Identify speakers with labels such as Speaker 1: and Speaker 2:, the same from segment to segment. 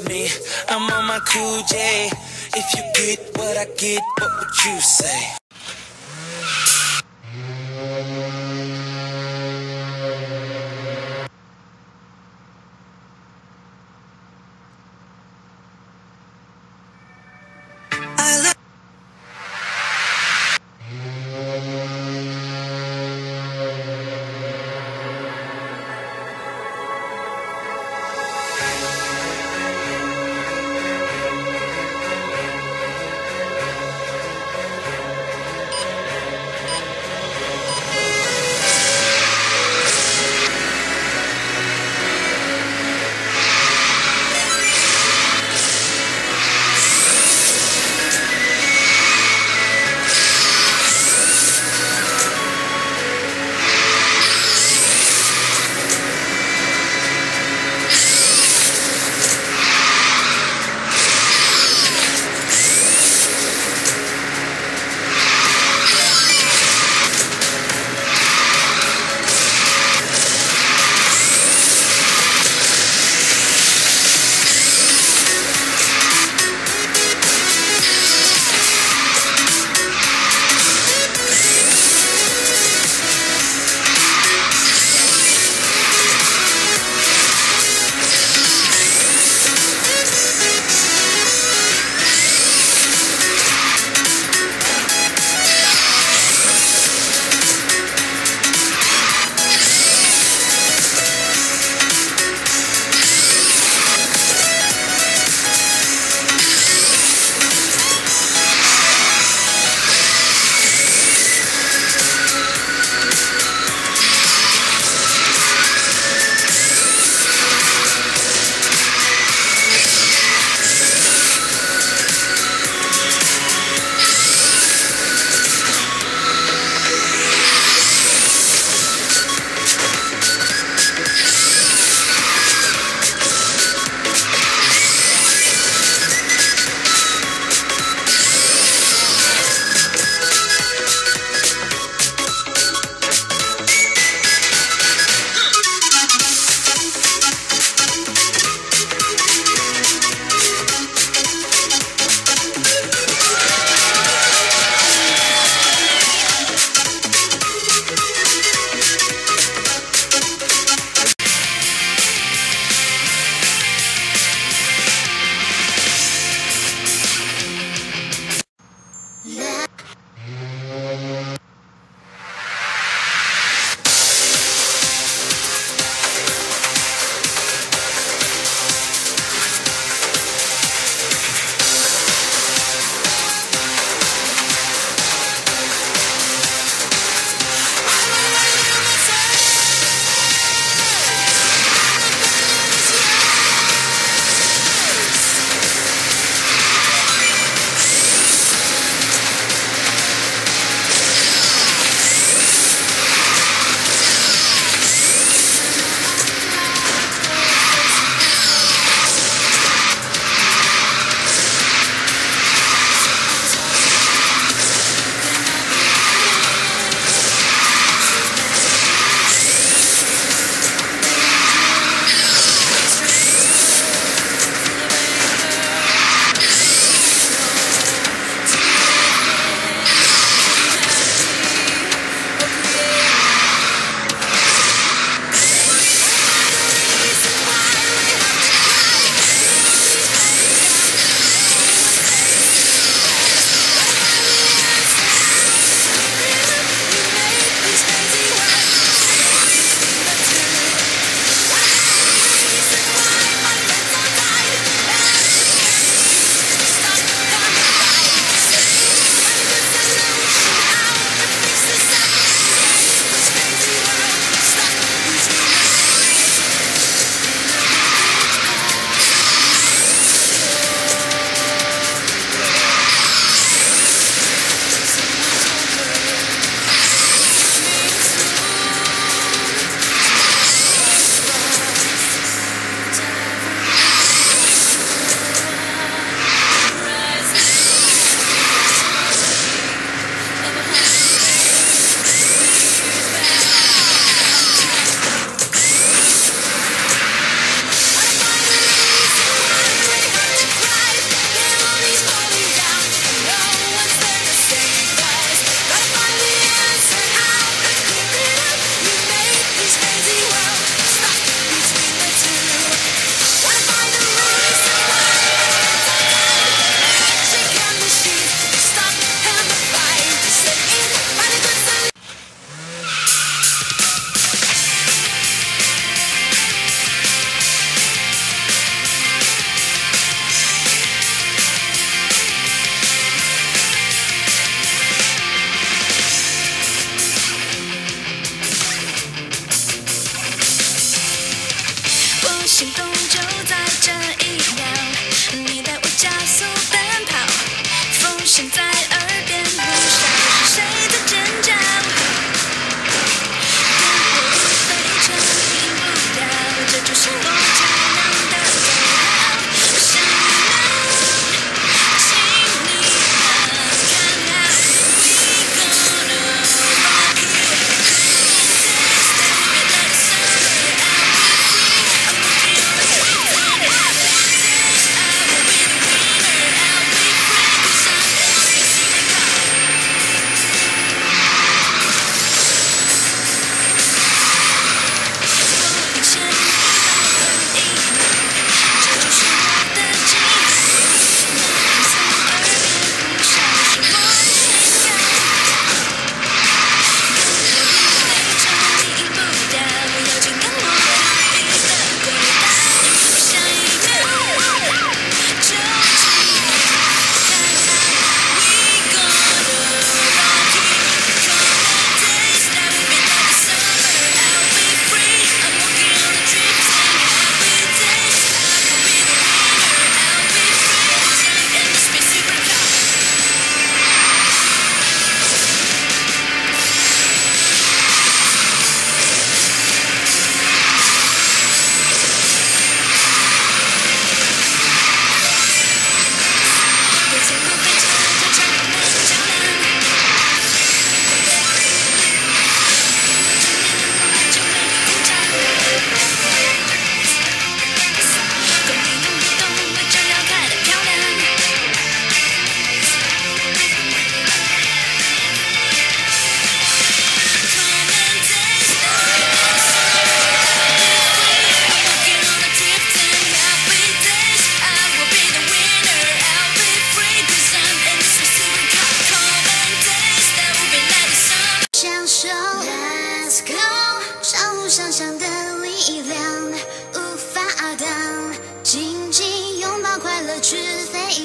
Speaker 1: love me, I'm on my cool J. If you get what I get, what would you say?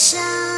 Speaker 2: 想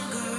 Speaker 2: longer.